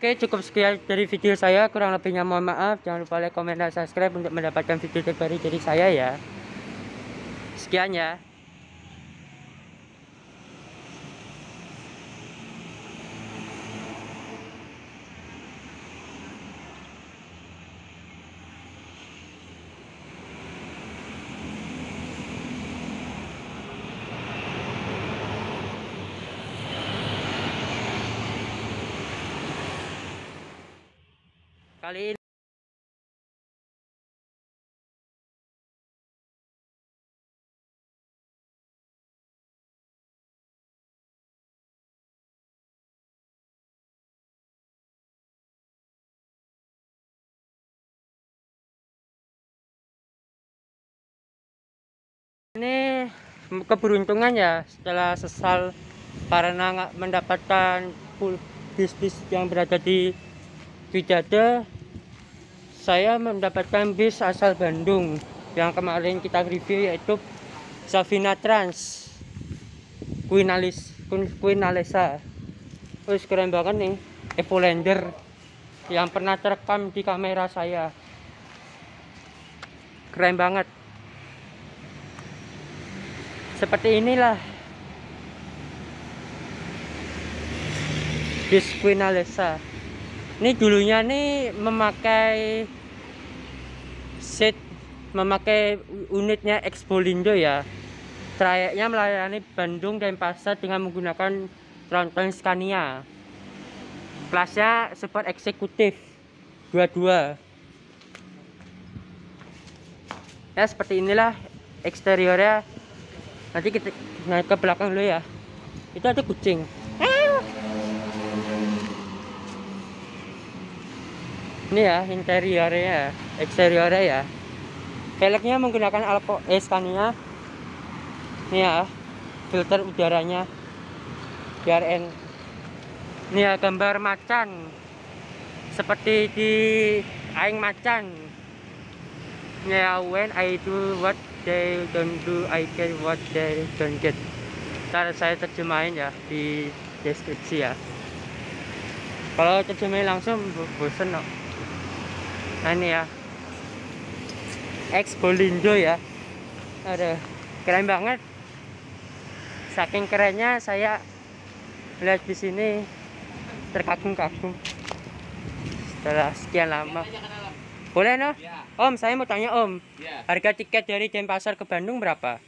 Oke, cukup sekian dari video saya. Kurang lebihnya mohon maaf. Jangan lupa like, komen, dan subscribe untuk mendapatkan video terbaru dari saya ya. Sekian ya. Kali ini ini keberuntungan ya setelah sesal karena mendapatkan bis-bis yang berada di Widada saya mendapatkan bis asal Bandung yang kemarin kita review yaitu Savina Trans Quinalis Quinalesa Wih keren banget nih Evolander yang pernah terekam di kamera saya. Keren banget. Seperti inilah bis Quinalesa ini dulunya nih memakai set memakai unitnya Expolindo ya. Trayeknya melayani Bandung dan Pasar dengan menggunakan tronton Scania. Kelasnya support eksekutif 22 ya seperti inilah eksteriornya. Nanti kita naik ke belakang dulu ya. Itu ada kucing ini ya interiornya eksteriornya ya. Velgnya menggunakan Alpo eh, Scania ini ya filter udaranya. DRN ini ya gambar macan. Seperti di aing macan. Ya when I do what they don't do I get what they don't get. Ntar saya terjemahin ya di deskripsi ya. Kalau terjemahin langsung bosen no nah ini ya. X Bolindo ya. Ada keren banget. Saking kerennya saya lihat di sini terkagum-kagum. Setelah sekian lama. Boleh no Ya, om saya mau tanya om. Ya. harga tiket dari Denpasar ke Bandung berapa?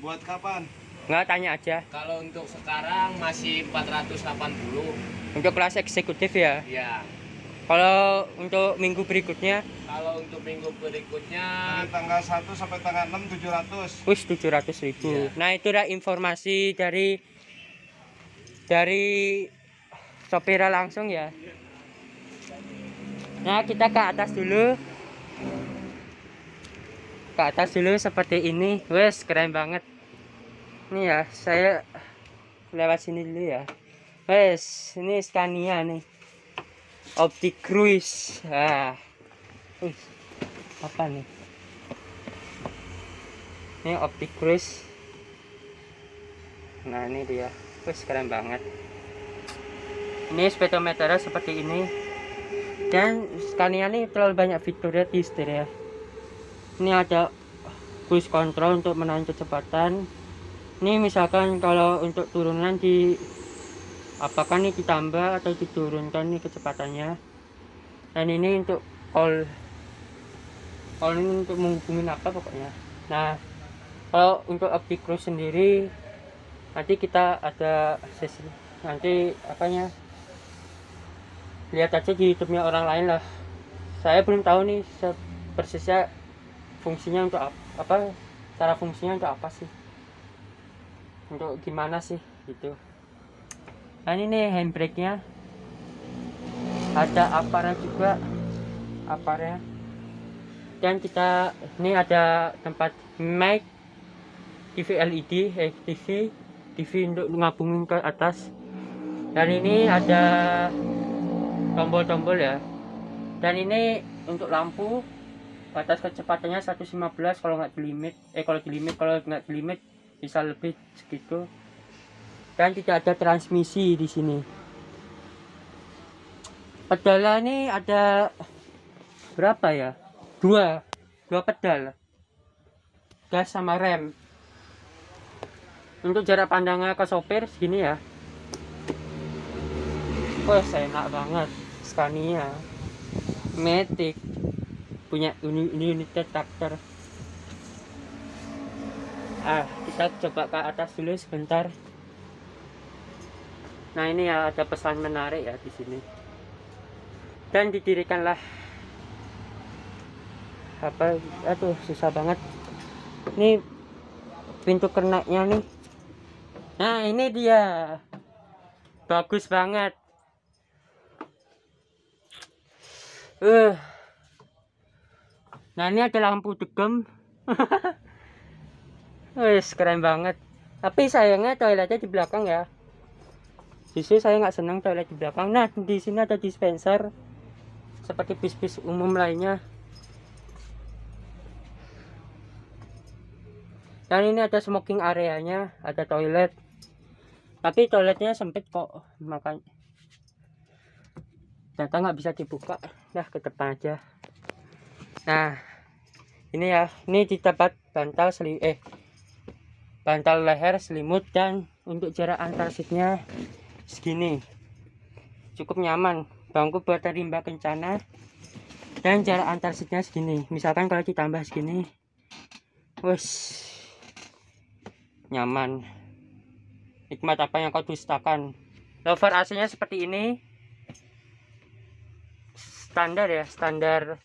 Buat kapan? nggak tanya aja. Kalau untuk sekarang masih 480. untuk kelas eksekutif ya? Ya. Kalau untuk minggu berikutnya? Kalau untuk minggu berikutnya Dari tanggal 1 sampai tanggal 6 700. wis 700 ribu. Iya. nah itu udah informasi dari dari sopirnya langsung ya. Nah kita ke atas dulu. Ke atas dulu seperti ini. Wes keren banget. Ini ya saya lewat sini dulu ya. Wes ini Scania nih Opti Cruise. Ah. Wih, apa nih? Ini Opti Cruise. Nah ini dia. Wes keren banget. Ini speedometernya seperti ini. Dan Scania ini terlalu banyak fiturnya di setir ya ini ada cruise control untuk menahan kecepatan. Ini misalkan kalau untuk turunan di apakah nih ditambah atau diturunkan nih kecepatannya? Dan ini untuk call. Call ini untuk menghubungin apa pokoknya? Nah kalau untuk optic cruise sendiri nanti kita ada sesi nanti apanya? Lihat aja di youtube orang lain lah. Saya belum tahu nih persisnya fungsinya untuk ap- apa? Cara fungsinya untuk apa sih? Untuk gimana sih gitu nah ini handbrake nya ada aparnya juga aparnya. Dan kita ini ada tempat mic TV LED eh TV TV untuk ngabungin ke atas. Dan ini ada tombol-tombol ya. Dan ini untuk lampu batas kecepatannya 115 kalau nggak di limit eh kalau di limit kalau nggak di limit bisa lebih segitu dan tidak ada transmisi di sini. Pedalnya ini ada berapa ya? Dua. Dua pedal. Gas sama rem. Untuk jarak pandangnya ke sopir segini ya. Wah enak banget. Scania. Matic. Punya uni- unit traktor ah kita coba ke atas dulu sebentar nah ini ya ada pesan menarik ya di sini. Dan didirikanlah. Apa? Aduh susah banget. Ini pintu kenaknya nih. Nah ini dia. Bagus banget. Uh nah ini ada lampu degem. Wes keren banget. Tapi sayangnya toiletnya di belakang ya justru saya nggak senang toilet di belakang. Nah di sini ada dispenser seperti bis-bis umum lainnya. Dan ini ada smoking areanya ada toilet. Tapi toiletnya sempit kok makanya ternyata nggak bisa dibuka. Nah ke depan aja. Nah ini ya ini didapat bantal seli eh bantal leher selimut dan untuk jarak antar seatnya segini. Cukup nyaman. Bangku buat rimba kencana dan jarak antar seatnya segini. Misalkan kalau ditambah segini wes nyaman. Nikmat apa yang kau dustakan? Lover AC nya seperti ini. Standar ya standar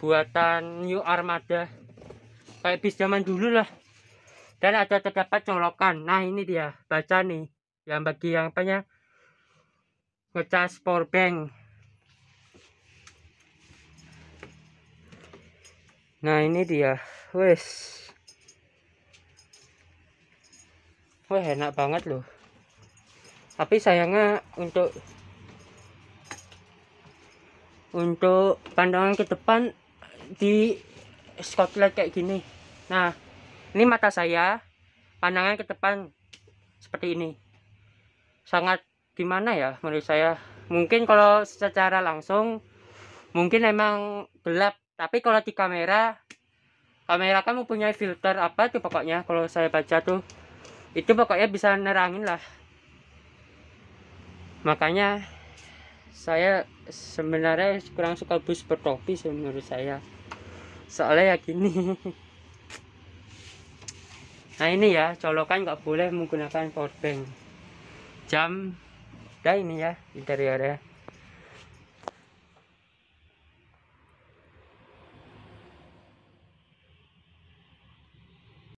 buatan New Armada. Kayak bis zaman dulu lah. Dan ada terdapat colokan nah ini dia baca nih yang bagi yang apanya ngecas power bank. Nah ini dia. Wes. Wah enak banget loh. Tapi sayangnya untuk untuk pandangan ke depan di Scotland kayak gini. Nah ini mata saya pandangan ke depan seperti ini sangat gimana ya menurut saya. Mungkin kalau secara langsung mungkin emang gelap. Tapi kalau di kamera kamera kan mempunyai filter apa tuh pokoknya kalau saya baca tuh. Itu pokoknya bisa nerangin lah. Makanya saya sebenarnya kurang suka bus bertopi sih menurut saya. Soalnya ya gini. Nah ini ya colokan nggak boleh menggunakan powerbank jam dah ini ya interiornya